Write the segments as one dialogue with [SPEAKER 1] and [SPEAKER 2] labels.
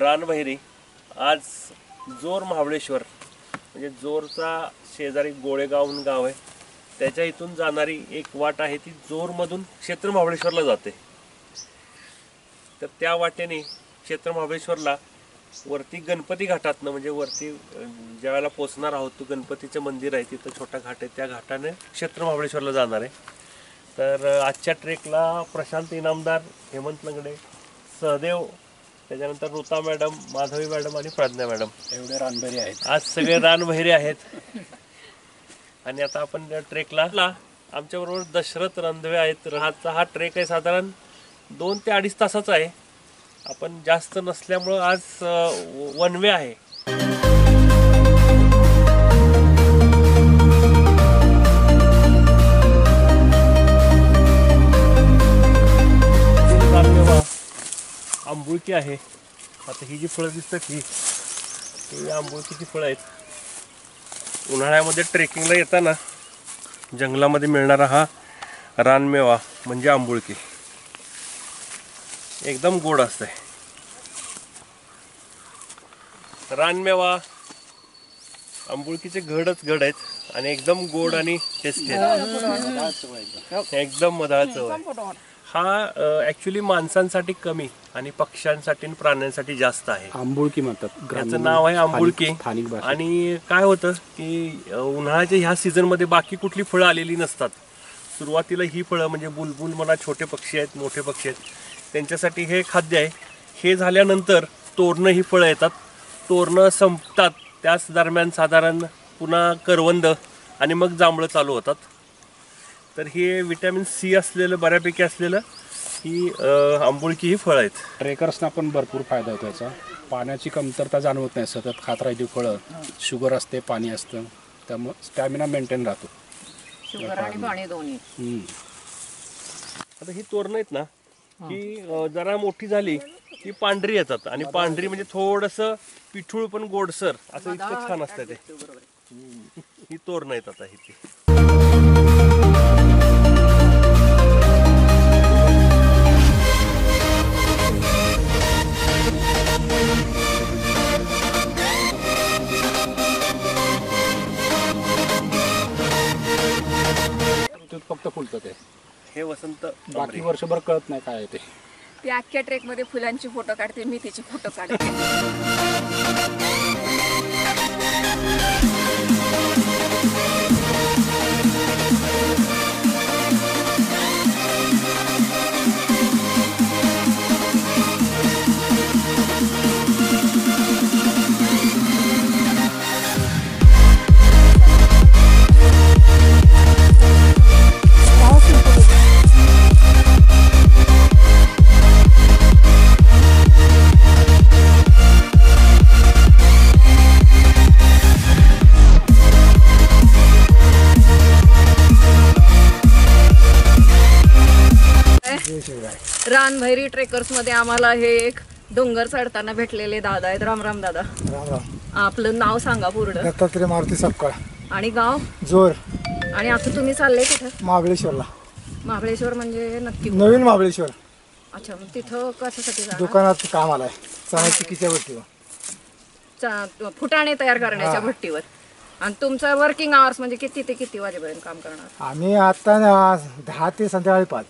[SPEAKER 1] रानबहिरी आज जोर महाबळेश्वर म्हणजे जोरचा शेजारी गोळेगाव म्हणून गाव आहे. त्याच्या इथून जाणारी एक वाट आहे ती जोरमधून क्षेत्र महाबळेश्वरला जाते. तर त्या वाटेने क्षेत्र महाबळेश्वरला वरती गणपती घाटातनं म्हणजे वरती ज्या वेळेला पोचणार आहोत तो गणपतीचं मंदिर आहे तिथं छोटा घाट आहे त्या घाटाने क्षेत्र महाबळेश्वरला जाणार आहे. तर आजच्या ट्रेकला प्रशांत इनामदार हेमंत लंगडे सहदेव त्याच्यानंतर ऋता मॅडम माधवी मॅडम आणि प्रज्ञा मॅडम.
[SPEAKER 2] एवढे रानबेरी आहेत.
[SPEAKER 1] आज सगळे रानबहिरे आहेत. आणि आता आपण त्या ट्रेकला आमच्याबरोबर दशरथ रणधवे आहेत. आजचा हा ट्रेक आहे साधारण दोन ते अडीच तासाचा आहे. आपण जास्त नसल्यामुळं आज वन वे आहे. आंबुळकी आहे. आता ही जी फळं दिसतात ही ही आंबोळकीची फळं आहेत. उन्हाळ्यामध्ये ट्रेकिंगला येताना जंगलामध्ये मिळणारा हा रानमेवा म्हणजे आंबोळकी एकदम गोड असते रानमेवा आंबोळकीचे घडच घड आहेत आणि एकदम गोड आणि टेस्टी आहेत. एकदम. मधाळ चव आहे. हा ऍक्च्युली माणसांसाठी कमी आणि पक्ष्यांसाठी आणि प्राण्यांसाठी जास्त आहे.
[SPEAKER 2] आंबुळकी म्हणतात.
[SPEAKER 1] याचं नाव आहे आंबुळकी.
[SPEAKER 2] स्थानिक
[SPEAKER 1] आणि काय होतं की अ, उन्हाळ्याच्या ह्या सीझनमध्ये बाकी कुठली फळं आलेली नसतात. सुरुवातीला ही फळं म्हणजे बुलबुल म्हणा छोटे पक्षी आहेत मोठे पक्षी आहेत त्यांच्यासाठी हे खाद्य आहे. हे झाल्यानंतर तोरणं ही फळं येतात. तोरणं संपतात. त्याच दरम्यान साधारण पुन्हा करवंद आणि मग जांभळं चालू होतात. तर हे विटॅमिन सी असलेलं बऱ्यापैकी असलेलं ही आंबोळकी ही फळं आहेत.
[SPEAKER 2] ट्रेकर्सना पण भरपूर फायदा होतो याचा. पाण्याची कमतरता जाणवत नाही सतत खात राहायची फळं शुगर असते पाणी असतं त्यामुळे स्टॅमिना मेंटेन राहतो.
[SPEAKER 3] शुगर आणि पाणी दोन्ही.
[SPEAKER 2] हम्म.
[SPEAKER 1] आता ही तोरणं आहेत ना की अं, जरा मोठी झाली की पांढरी येतात. आणि पांढरी म्हणजे थोडस पिठूळ पण गोडसर असं इतकं छान असतं ते. ही तोरणं आहेत आता ही ती.
[SPEAKER 2] फक्त फुलतं ते.
[SPEAKER 1] हे वसंत
[SPEAKER 2] बाकी वर्षभर कळत नाही काय आहे ते.
[SPEAKER 3] ती अख्ख्या ट्रेकमध्ये फुलांची फोटो काढते मी तिचे फोटो काढते. रानभैरी ट्रेकर्समध्ये आम्हाला हे एक डोंगर चढताना भेटलेले दादा आहेत. राम राम दादा.
[SPEAKER 4] राम राम.
[SPEAKER 3] आपलं नाव सांगा पूर्ण.
[SPEAKER 4] दत्तात्रय मारुती सपकाळ.
[SPEAKER 3] आणि गाव?
[SPEAKER 4] जोर.
[SPEAKER 3] आणि आता तुम्ही चालले कुठं?
[SPEAKER 4] महाबळेश्वरला.
[SPEAKER 3] महाबळेश्वर म्हणजे नक्की
[SPEAKER 4] नवीन महाबळेश्वर.
[SPEAKER 3] अच्छा मग तिथं कशासाठी जाणार?
[SPEAKER 4] दुकानात काम आलाय. चण्याची किच्या वरती
[SPEAKER 3] चा- फुटाणे तयार करण्याच्या भट्टीवर. आणि तुमचं वर्किंग आवर्स म्हणजे किती ते किती वाजेपर्यंत काम करणार?
[SPEAKER 4] आम्ही आता दहा ते संध्याकाळी पाच.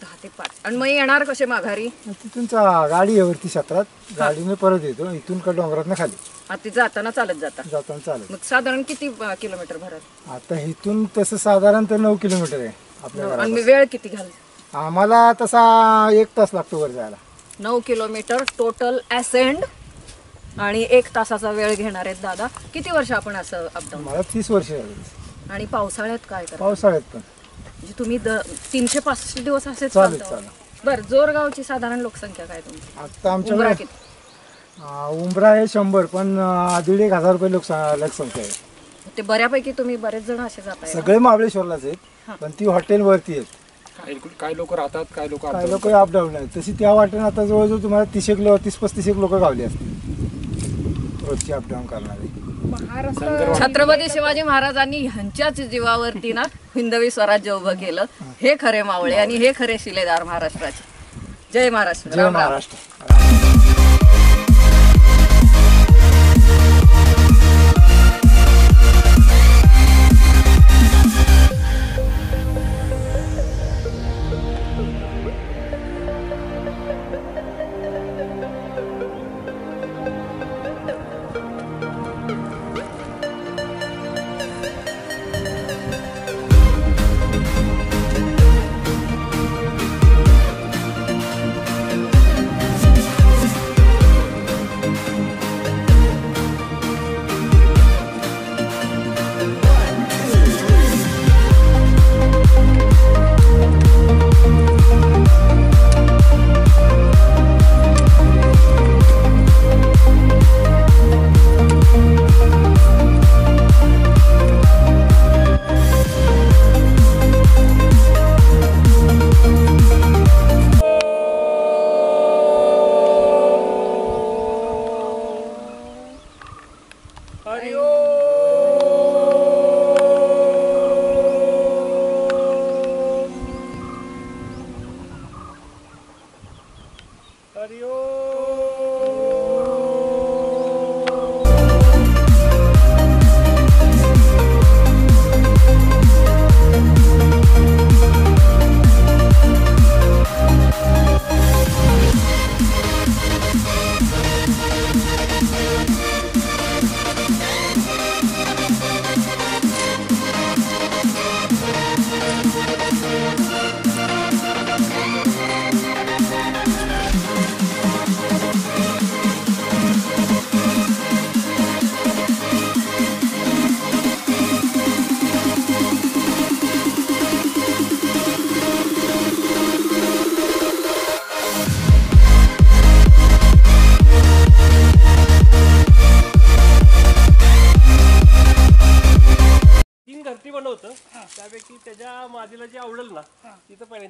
[SPEAKER 3] दहा ते पाच. आणि मग येणार कसे माघारी
[SPEAKER 4] तिथून चा- गाडी आहे वरती क्षेत्रात गाडीने परत येतो इथून का डोंगरात खाली.
[SPEAKER 3] आता ते जाताना चालत जाता.
[SPEAKER 4] जाताना चालत.
[SPEAKER 3] मग साधारण किती अं, किलोमीटर भराल?
[SPEAKER 4] आता इथून तसं साधारण तर नऊ किलोमीटर आहे आपल्या
[SPEAKER 3] आणि. मी वेळ किती घाल?
[SPEAKER 4] आम्हाला तसा एक तास लागतो वर जायला.
[SPEAKER 3] नऊ किलोमीटर टोटल असेंड आणि एक तासाचा वेळ घेणार आहेत दादा. किती वर्ष आपण असं अपडाऊन
[SPEAKER 4] मला तीस वर्ष झाली.
[SPEAKER 3] आणि पावसाळ्यात काय
[SPEAKER 4] पावसाळ्यात पण.
[SPEAKER 3] म्हणजे तुम्ही द तीनशे पासष्ट दिवस असेच
[SPEAKER 4] चालेल,
[SPEAKER 3] चालता. बरं जोरगावची साधारण लोकसंख्या काय तुमची?
[SPEAKER 4] आता
[SPEAKER 3] उंबरा
[SPEAKER 4] आमच्याकडे
[SPEAKER 3] किती?
[SPEAKER 4] अं, उंबरा आहे शंभर पण दीड एक हजार रुपये लोक लोकसंख्या आहे.
[SPEAKER 3] ते बऱ्यापैकी तुम्ही बरेच जण असे जात आहे
[SPEAKER 4] सगळे महाबळेश्वरलाच आहेत पण ती हॉटेलवरती आहेत.
[SPEAKER 2] काय लोक राहतात काय लोक
[SPEAKER 4] काही लोक अपडाऊन आहेत. तशी त्या वाटेनं आता जवळजवळ तुम्हाला तीस एक लोक तीस पस्तीस एक लोक गावली असतील. रोजची अपडाऊन करणारे
[SPEAKER 3] छत्रपती शिवाजी महाराजांनी ह्यांच्याच जीवावरती ना हिंदवी स्वराज्य उभं केलं. हे खरे मावळे आणि हे खरे शिलेदार महाराष्ट्राचे. जय महाराष्ट्र.
[SPEAKER 4] जय
[SPEAKER 3] राम राम.
[SPEAKER 4] महाराष्ट्र.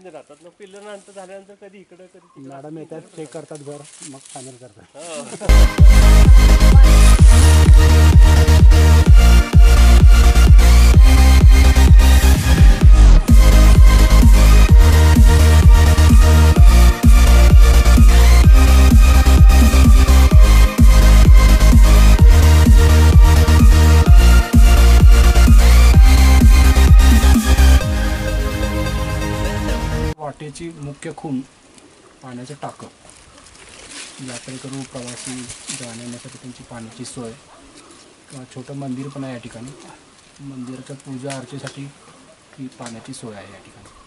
[SPEAKER 1] पहिल्यांदा राहतात. मग पिल्ल्यानंतर झाल्यानंतर कधी इकडं कधी तिकडं?
[SPEAKER 2] मॅडम येतात चेक करतात घर मग फायनल करतात.
[SPEAKER 1] हो.
[SPEAKER 2] खून पाण्याचं टाकं. यात्रेकरू प्रवासी जाण्यासाठी त्यांची पाण्याची सोय. किंवा छोटं मंदिर पण आहे या ठिकाणी. मंदिराच्या पूजा अर्चेसाठी ही पाण्याची सोय आहे या ठिकाणी.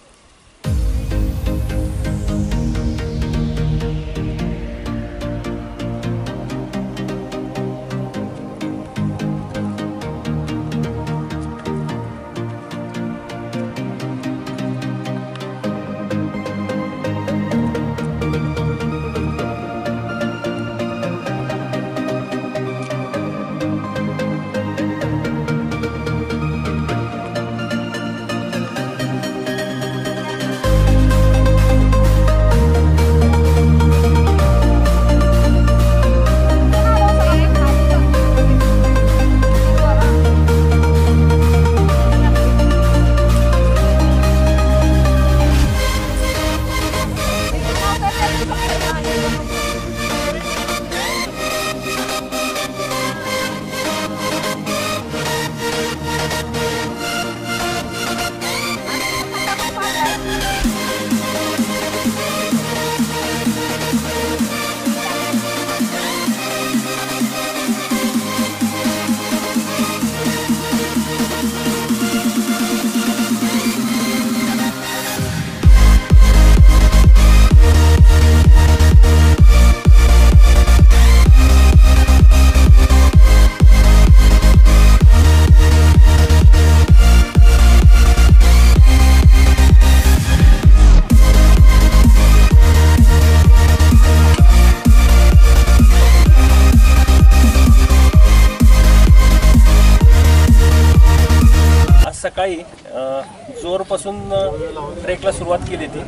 [SPEAKER 1] पासून ट्रेकला सुरुवात केली ती.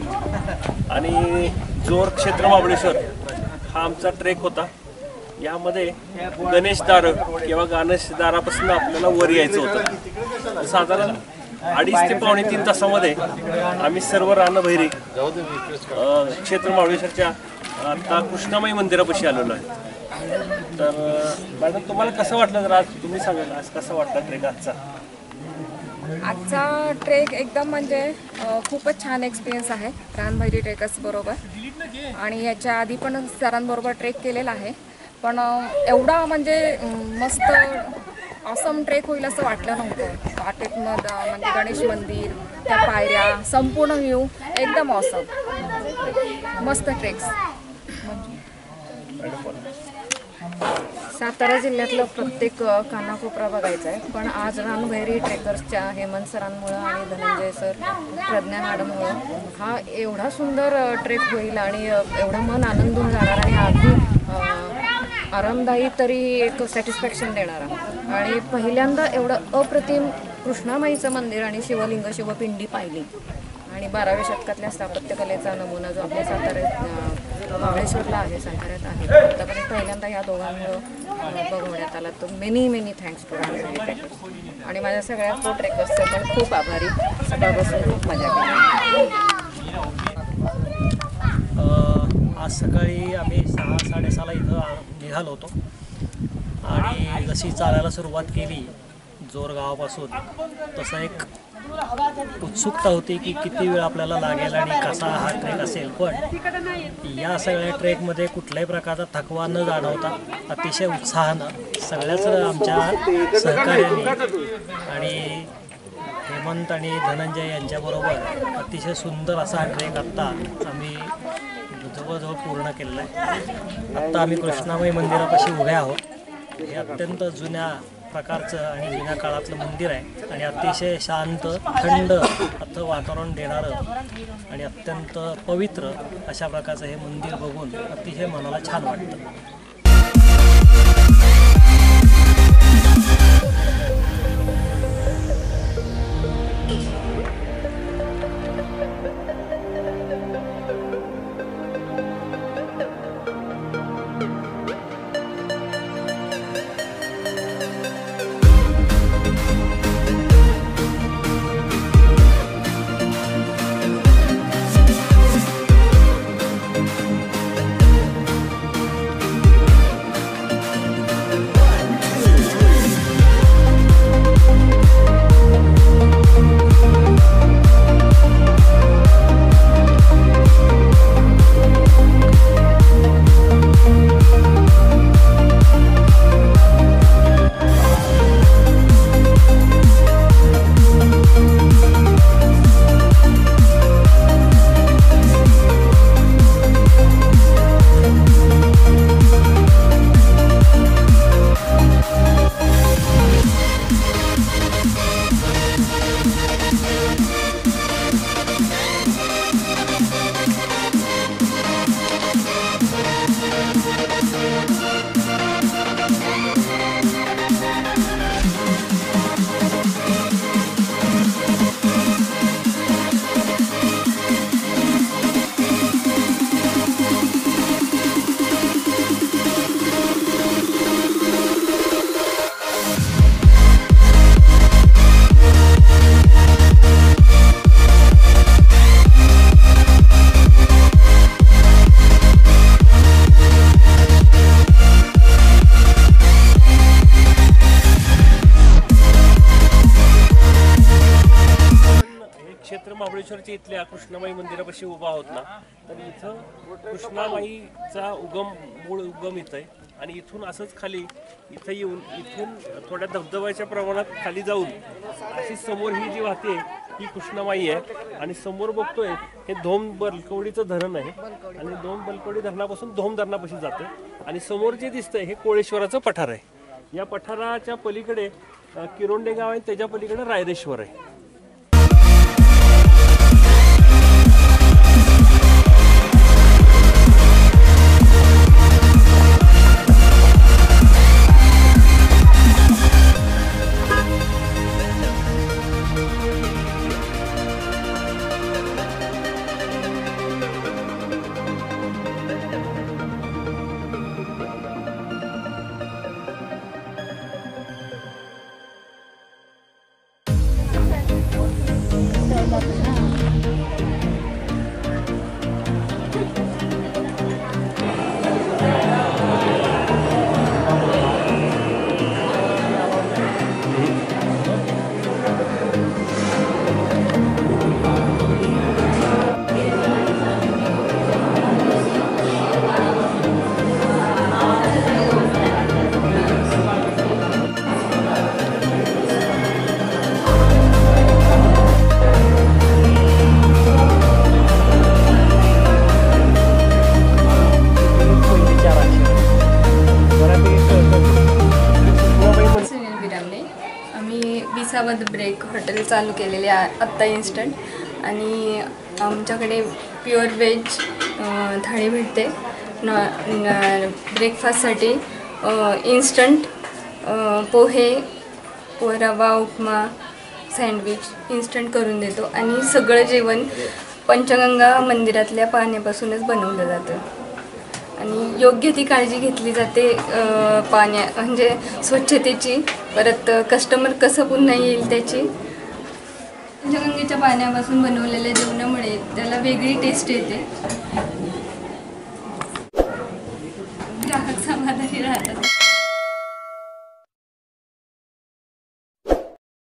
[SPEAKER 1] आणि जोर क्षेत्र महाबळेश्वर हा आमचा ट्रेक होता. यामध्ये गणेश दारक किंवा गणेश दारापासून आपल्याला वर यायचं होतं. साधारण अडीच ते पावणे तीन तासामध्ये आम्ही सर्व रानभैरी क्षेत्र महाबळेश्वरच्या आता कृष्णामाई मंदिरापाशी आलेलो आहे. तर मॅडम तुम्हाला कसं वाटलं जर आज? तुम्ही सांगाल आज कसा वाटला ट्रेक आजचा?
[SPEAKER 5] आजचा ट्रेक एकदम म्हणजे खूपच छान एक्सपिरियन्स आहे रानभैरी ट्रेकर्स बरोबर. आणि याच्या आधी पण सरांबरोबर ट्रेक केलेला आहे. पण एवढा म्हणजे मस्त ऑसम ट्रेक होईल असं वाटलं नव्हतं. वाटेत मध म्हणजे गणेश मंदिर त्या पायऱ्या संपूर्ण व्ह्यू एकदम ऑसम मस्त ट्रेक्स
[SPEAKER 3] सातारा जिल्ह्यातलं प्रत्येक कानाकोपरा बघायचा आहे. पण आज रानभैरी ट्रेकर्सच्या हेमंत सरांमुळं आणि धनंजय सर प्रज्ञा मॅडममुळं हा एवढा सुंदर ट्रेक होईल आणि एवढं मन आनंदून जाणार आणि अगदी आरामदायी तरी एक सॅटिस्फॅक्शन देणारा आणि पहिल्यांदा एवढं अप्रतिम कृष्णामाईचं मंदिर आणि शिवलिंग शिवपिंडी पाहिली. आणि बाराव्या शतकातल्या स्थापत्यकलेचा नमुना जो आपल्या साताऱ्यात महाबळेश्वरला आहे साताऱ्यात आहे. आतापर्यंत पहिल्यांदा या दोघांमुळं बघवण्यात आला तर many many thanks to trekkers आणि माझ्या सगळ्या को ट्रेकर्सचे पण खूप आभारी. सकाळपासून खूप मजा केली.
[SPEAKER 6] आज सकाळी आम्ही सहा साडेसहाला इथं निघालो होतो. आणि जशी चालायला सुरुवात केली जोर गावापासून तसं एक उत्सुकता होती की किती वेळ आपल्याला लागेल आणि कसा हा ट्रेक असेल. पण या सगळ्या ट्रेकमध्ये कुठल्याही प्रकारचा थकवा न जाणवता अतिशय उत्साहानं सगळ्याच आमच्या सहकार्याने आणि हेमंत आणि धनंजय यांच्याबरोबर अतिशय सुंदर असा हा ट्रेक आत्ता आम्ही जवळजवळ पूर्ण केलेला आहे. आत्ता आम्ही कृष्णामाई मंदिरापाशी उभे आहोत. हे अत्यंत जुन्या प्रकारचं आणि जुन्या काळातलं मंदिर आहे. आणि अतिशय शांत थंड असं वातावरण देणारं आणि अत्यंत पवित्र अशा प्रकारचं हे मंदिर बघून अतिशय मनाला छान वाटतं.
[SPEAKER 1] महाबळेश्वरच्या इथल्या कृष्णामाई मंदिरापाशी उभा आहोत ना तर इथं कृष्णामाईचा उगम मूळ उगम इथं आहे. आणि इथून असंच खाली इथं येऊन इथून थोड्या धबधब्याच्या प्रमाणात खाली जाऊन अशी समोर ही जी वाहते ही कृष्णामाई आहे. आणि समोर बघतोय हे धोम बलकवडीचं धरण आहे. आणि धोम बलकवडी धरणापासून धोम धरणापाशी जाते. आणि समोर जे दिसतंय हे कोळेश्वराचं पठार आहे. या पठाराच्या पलीकडे किरोंडे गाव आहे त्याच्या पलीकडे रायरेश्वर आहे.
[SPEAKER 7] विसावद ब्रेक हॉटेल चालू केलेले आहे आत्ता इन्स्टंट आणि आमच्याकडे प्युअर व्हेज थाळी भेटते. नॉ न ब्रेकफास्टसाठी इन्स्टंट पोहे रवा उपमा सँडविच इन्स्टंट करून देतो. आणि सगळं जेवण पंचगंगा मंदिरातल्या पाण्यापासूनच बनवलं जातं. आणि योग्य ती काळजी घेतली जाते पाण्या म्हणजे स्वच्छतेची. परत कस्टमर कसं पुन्हा येईल त्याची. पंचगंगेच्या पाण्यापासून बनवलेल्या जेवणामुळे त्याला वेगळी टेस्ट येते.